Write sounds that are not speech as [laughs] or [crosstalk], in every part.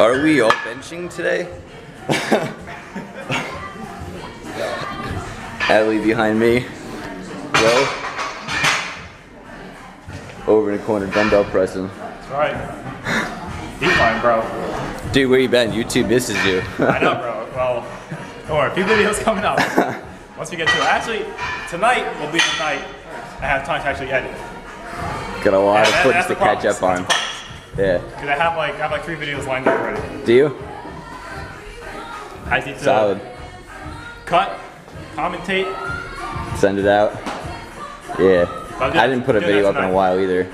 Are we all benching today? Adley behind me. Joe. Over in the corner, dumbbell pressing. That's right. Decline, bro. Dude, where you been? YouTube misses you. [laughs] I know, bro. Well, don't worry. A few videos coming up. [laughs] Once we get to it. Actually, tonight will be the night I have time to actually edit. Got a lot Yeah, of footage to catch up on. That's the promise. Yeah. Cause I have like I have like three videos lined up already. Do you? I need to Solid. cut, commentate. Send it out. Yeah. I didn't put a video up in a while either.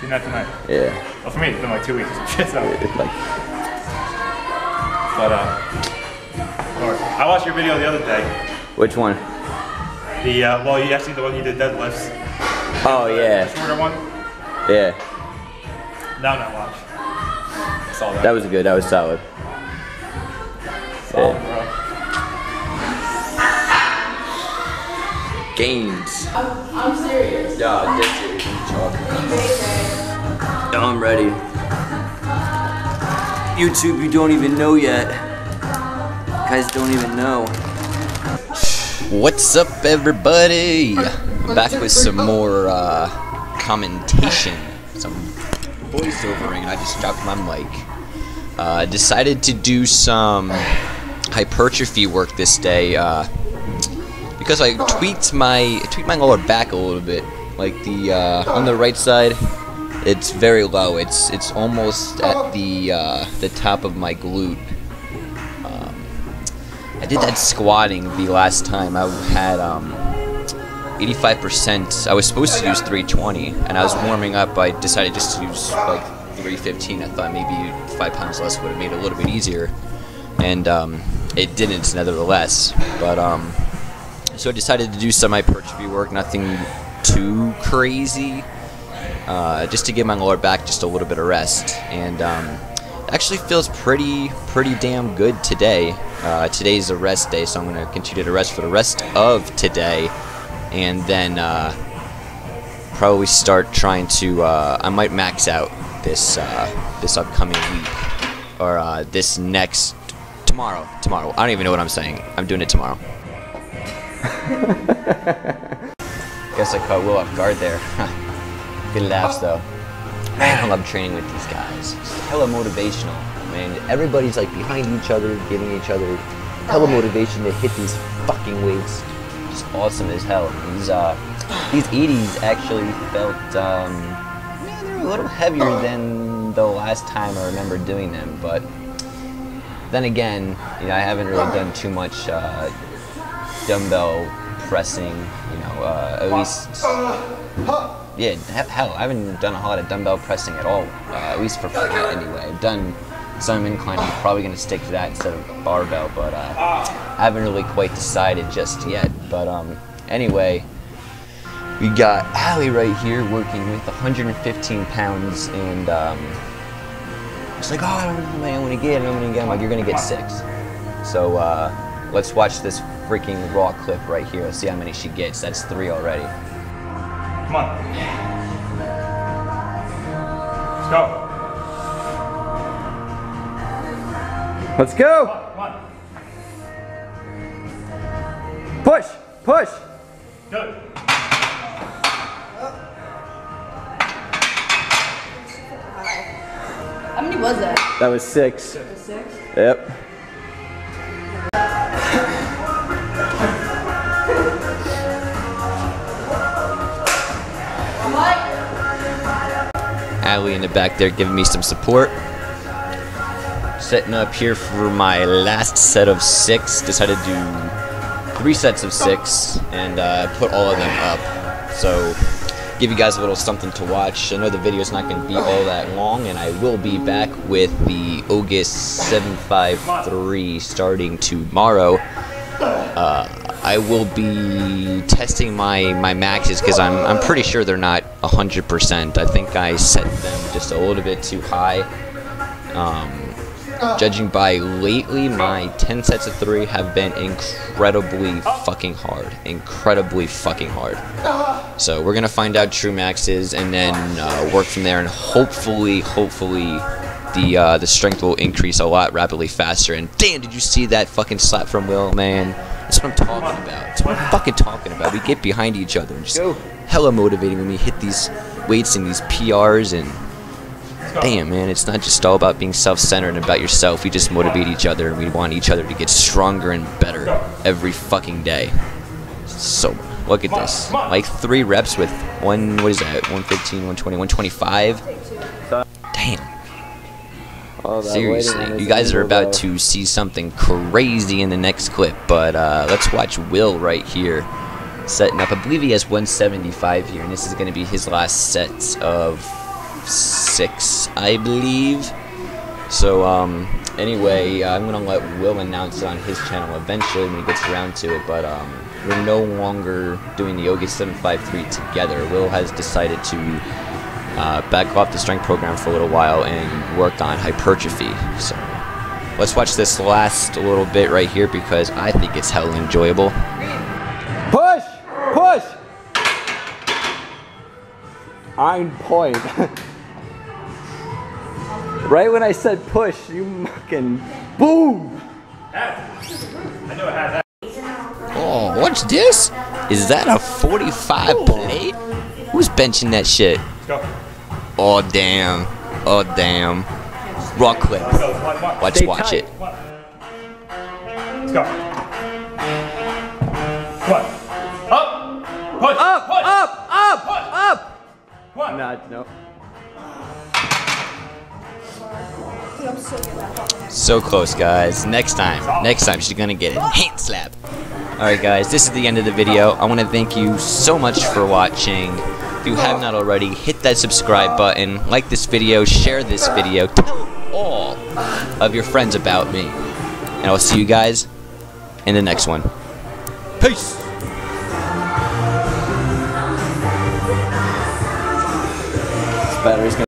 Do that tonight. Yeah. Well, for me, it's been like two weeks. [laughs] So. It's like, But uh, I watched your video the other day. which one? The uh, well, you actually the one you did deadlifts. Oh The yeah. shorter one. Yeah. That one I watched. I saw that. That was good. That was solid. Solid, yeah. bro. Gains. I'm, I'm serious. Yeah, dead serious. I'm I'm ready. YouTube, you don't even know yet. Guys don't even know. What's up, everybody? Back with some more uh, commentation, some voiceovering. I just dropped my mic. Uh, decided to do some hypertrophy work this day. Uh, because I tweaked my tweaked my lower back a little bit. Like the uh, on the right side, it's very low. It's it's almost at the uh, the top of my glute. Um, I did that squatting the last time. I had um, 85%. I was supposed to use 320, and I was warming up. I decided just to use like 315. I thought maybe five pounds less would have made it a little bit easier, and um, it didn't, nevertheless. But um, so I decided to do some hypertrophy work, nothing too crazy, uh, just to give my lower back just a little bit of rest. And um, actually feels pretty, pretty damn good today. Uh, today's a rest day, so I'm going to continue to rest for the rest of today, and then uh, probably start trying to. Uh, I might max out this uh, this upcoming week, or uh, this next tomorrow. Tomorrow. I don't even know what I'm saying. I'm doing it tomorrow. [laughs] Guess I caught Will off guard there. [laughs] Good laughs though. Man, I love training with these guys. It's hella motivational. Man, everybody's like behind each other, giving each other hella motivation to hit these fucking weights. Just awesome as hell. These uh, these 80s actually felt um, man, they're a little heavier than the last time I remember doing them, but then again, you know, I haven't really done too much uh, dumbbell pressing, you know, uh, at least, yeah, hell, I haven't done a whole lot of dumbbell pressing at all, uh, at least for flat anyway. I've done some incline, I'm probably going to stick to that instead of barbell, but uh, I haven't really quite decided just yet. But um, anyway, we got Allie right here working with 115 pounds and um, it's like, oh, I don't know many I'm gonna get, I don't know many I'm gonna get. I'm like, you're gonna get six. So uh, let's watch this freaking raw clip right here. Let's see how many she gets. That's three already. Come on. Let's go. Let's go! Come on. Push! Push! Good. How many was that? That was six. Six? Yep. Allie in the back there giving me some support. Setting up here for my last set of six. Decided to do three sets of six and uh, put all of them up. So give you guys a little something to watch. I know the video's not going to be all that long, and I will be back with the August 753 starting tomorrow. Uh, I will be testing my, my maxes because I'm, I'm pretty sure they're not 100%. I think I set them just a little bit too high. Um, judging by lately, my 10 sets of three have been incredibly fucking hard. Incredibly fucking hard. So we're gonna find out true maxes and then uh, work from there, and hopefully, hopefully, the uh, the strength will increase a lot rapidly faster. And damn, did you see that fucking slap from Will, man? That's what I'm talking about. That's what I'm fucking talking about. We get behind each other and just Go. hella motivating when we hit these weights and these PRs and damn man, it's not just all about being self-centered and about yourself. We just motivate each other and we want each other to get stronger and better every fucking day. So look at this, like three reps with one. What is that? 115, 120, 125. Oh, Seriously, you guys are about though. to see something crazy in the next clip, but uh, let's watch Will right here setting up. I believe he has 175 here, and this is going to be his last set of six, I believe. So, um, anyway, I'm going to let Will announce it on his channel eventually when he gets around to it, but um, we're no longer doing the Yoga 753 together. Will has decided to uh, back off the strength program for a little while and work on hypertrophy. So let's watch this last little bit right here because I think it's hella enjoyable. Push! Push! Iron point. [laughs] right when I said push, you fucking boom! I knew it had that. Oh, what's this? Is that a 45 plate? Who's benching that shit? Let's go. Oh damn. Oh damn. Rock clip. Let's go. Come on, come on. Watch Stay watch it. Come. Let's go. Come on. Up. Push. Up! Push. Up! Up! Push. Up! What? on. Not, no. So close, guys. Next time, next time she's gonna get it. Hand slap. Alright, guys, this is the end of the video. I want to thank you so much for watching. If you have not already, hit that subscribe button, like this video, share this video, tell all of your friends about me. And I'll see you guys in the next one. Peace! Battery's